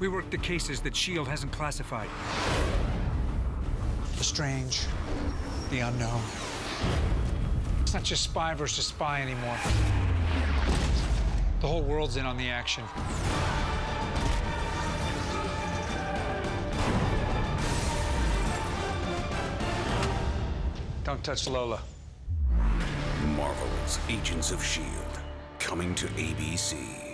We worked the cases that S.H.I.E.L.D. hasn't classified. The strange, the unknown. It's not just spy versus spy anymore. The whole world's in on the action. Don't touch Lola. Marvel's Agents of S.H.I.E.L.D. Coming to ABC.